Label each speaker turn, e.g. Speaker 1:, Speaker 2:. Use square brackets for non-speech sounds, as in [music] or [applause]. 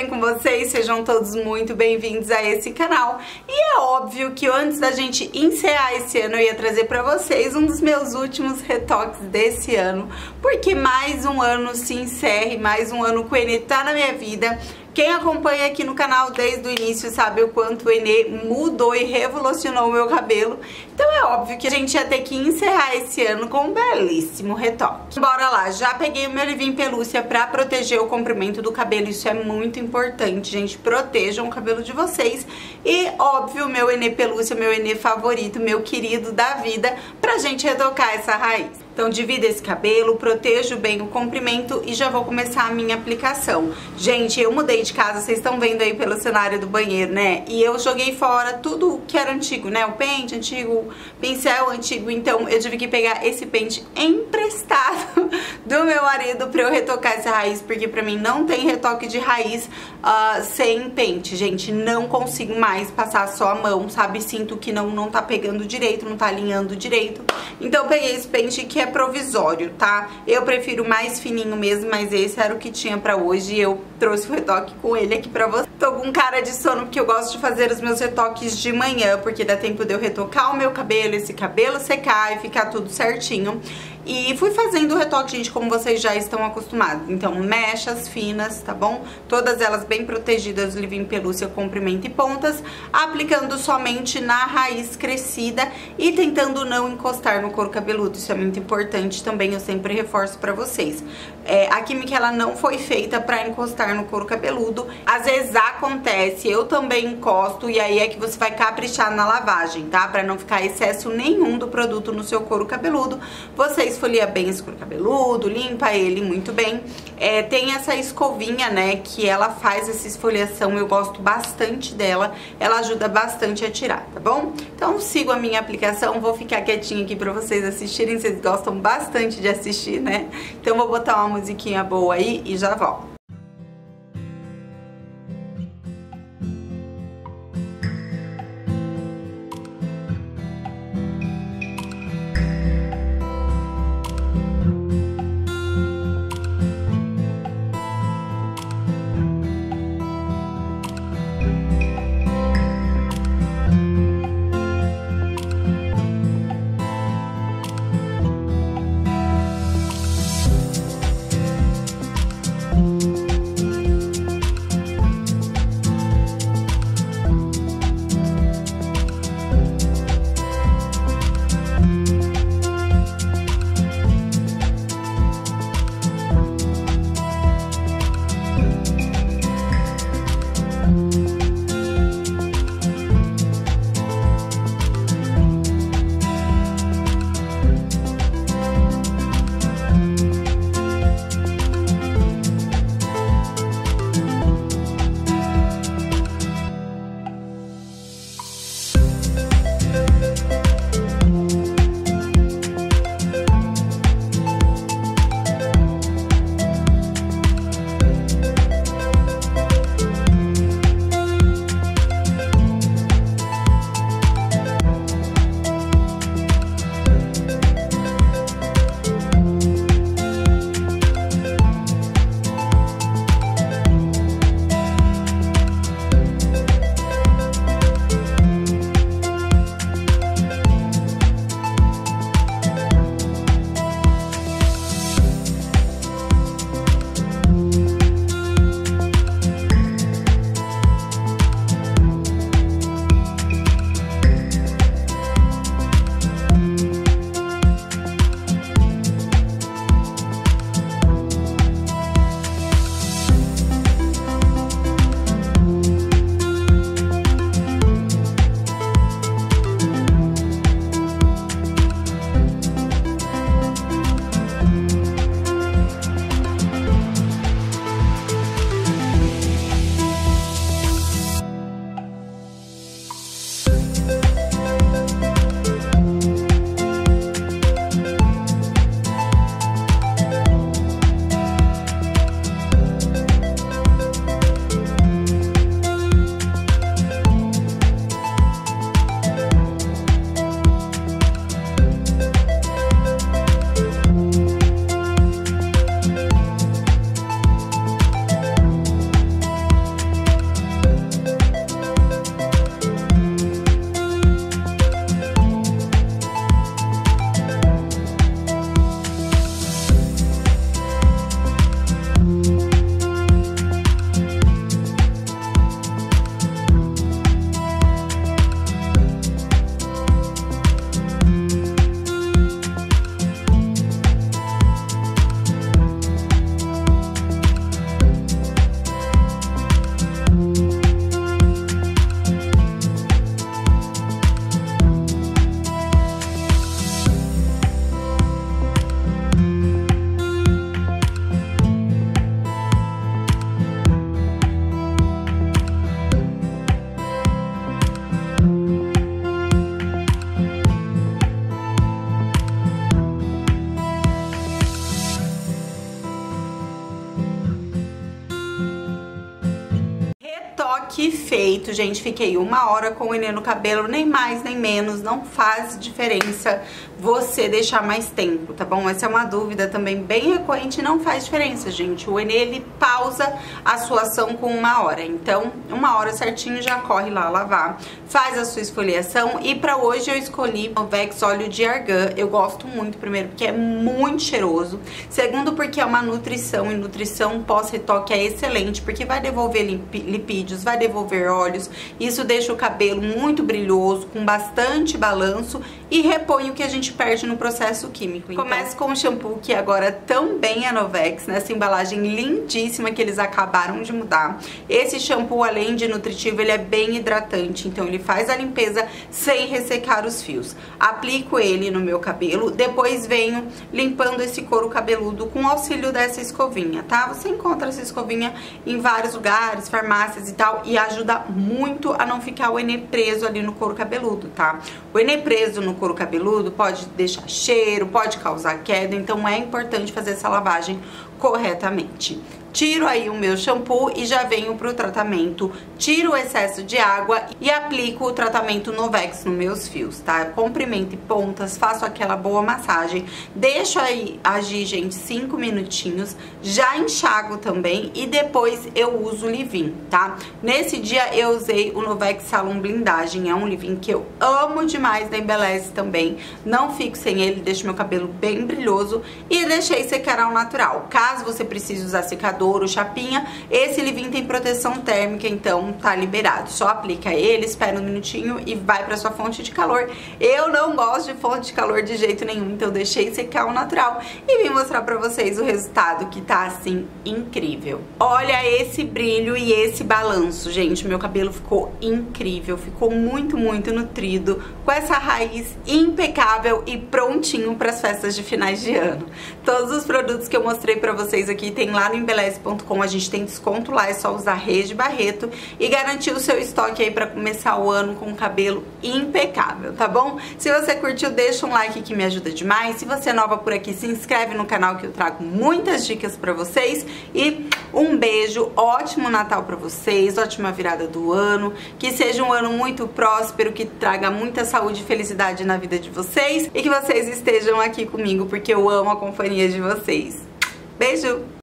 Speaker 1: bem com vocês? Sejam todos muito bem-vindos a esse canal. E é óbvio que antes da gente encerrar esse ano, eu ia trazer pra vocês um dos meus últimos retoques desse ano, porque mais um ano se encerra, mais um ano com Enê tá na minha vida. Quem acompanha aqui no canal desde o início sabe o quanto o Enê mudou e revolucionou o meu cabelo. Então é óbvio que a gente ia ter que encerrar esse ano com um belíssimo retoque. Bora lá, já peguei o meu Livin Pelúcia pra proteger o comprimento do cabelo. Isso é muito importante, gente. Protejam o cabelo de vocês. E óbvio, meu Enê Pelúcia, meu Enê favorito, meu querido da vida, pra gente retocar essa raiz. Então divida esse cabelo, protejo bem o comprimento e já vou começar a minha aplicação. Gente, eu mudei de casa, vocês estão vendo aí pelo cenário do banheiro, né? E eu joguei fora tudo que era antigo, né? O pente antigo, pincel antigo, então eu tive que pegar esse pente emprestado [laughs] do meu marido pra eu retocar essa raiz, porque pra mim não tem retoque de raiz uh, sem pente, gente. Não consigo mais passar só a mão, sabe? Sinto que não, não tá pegando direito, não tá alinhando direito. Então peguei esse pente que é provisório, tá? Eu prefiro mais fininho mesmo, mas esse era o que tinha pra hoje e eu trouxe o retoque com ele aqui pra você. Tô com cara de sono porque eu gosto de fazer os meus retoques de manhã, porque dá tempo de eu retocar o meu cabelo, esse cabelo secar e ficar tudo certinho. E fui fazendo o retoque, gente, como vocês já estão acostumados. Então, mechas finas, tá bom? Todas elas bem protegidas, Living Pelúcia, comprimento e pontas. Aplicando somente na raiz crescida e tentando não encostar no couro cabeludo. Isso é muito importante também, eu sempre reforço pra vocês. É, a química, ela não foi feita pra encostar no couro cabeludo. Às vezes acontece, eu também encosto e aí é que você vai caprichar na lavagem, tá? Pra não ficar excesso nenhum do produto no seu couro cabeludo. Vocês esfolia bem esse couro cabeludo, limpa ele muito bem. É, tem essa escovinha, né, que ela faz essa esfoliação, eu gosto bastante dela, ela ajuda bastante a tirar, tá bom? Então sigo a minha aplicação, vou ficar quietinha aqui pra vocês assistirem, vocês gostam bastante de assistir, né? Então vou botar uma musiquinha boa aí e já volto. Feito, gente, fiquei uma hora com o Enê no cabelo, nem mais nem menos, não faz diferença você deixar mais tempo, tá bom? Essa é uma dúvida também bem recorrente, não faz diferença, gente. O Enê, ele pausa a sua ação com uma hora, então uma hora certinho já corre lá lavar, faz a sua esfoliação. E pra hoje eu escolhi o Vex óleo de argan, eu gosto muito, primeiro porque é muito cheiroso, segundo porque é uma nutrição e nutrição pós-retoque é excelente, porque vai devolver lipídios, vai devolver óleos, isso deixa o cabelo muito brilhoso, com bastante balanço e repõe o que a gente perde no processo químico. Então, Comece com o shampoo que agora também é Novex, nessa embalagem lindíssima que eles acabaram de mudar. Esse shampoo, além de nutritivo, ele é bem hidratante, então ele faz a limpeza sem ressecar os fios. Aplico ele no meu cabelo, depois venho limpando esse couro cabeludo com auxílio dessa escovinha, tá? Você encontra essa escovinha em vários lugares, farmácias e tal, e ajuda muito a não ficar o enê preso ali no couro cabeludo, tá? O enê preso no couro cabeludo pode deixar cheiro, pode causar queda, então é importante fazer essa lavagem corretamente tiro aí o meu shampoo e já venho pro tratamento, tiro o excesso de água e aplico o tratamento Novex nos meus fios, tá? Comprimento e pontas, faço aquela boa massagem, deixo aí agir, gente, 5 minutinhos, já enxago também e depois eu uso o leave-in, tá? Nesse dia eu usei o Novex Salon Blindagem, é um leave-in que eu amo demais da Embeleze também, não fico sem ele, deixa meu cabelo bem brilhoso e deixei secar ao natural. Caso você precise usar secador, ou chapinha. Esse leave tem proteção térmica, então tá liberado. Só aplica ele, espera um minutinho e vai pra sua fonte de calor. Eu não gosto de fonte de calor de jeito nenhum, então deixei secar o natural e vim mostrar pra vocês o resultado que tá assim incrível. Olha esse brilho e esse balanço, gente. Meu cabelo ficou incrível, ficou muito, muito nutrido, com essa raiz impecável e prontinho para as festas de finais de ano. Todos os produtos que eu mostrei pra vocês aqui tem lá no Embeleze a gente tem desconto lá, é só usar Rede Barreto e garantir o seu estoque aí pra começar o ano com o cabelo impecável, tá bom? Se você curtiu, deixa um like que me ajuda demais. Se você é nova por aqui, se inscreve no canal que eu trago muitas dicas pra vocês e um beijo, ótimo Natal pra vocês, ótima virada do ano, que seja um ano muito próspero, que traga muita saúde e felicidade na vida de vocês e que vocês estejam aqui comigo porque eu amo a companhia de vocês. Beijo!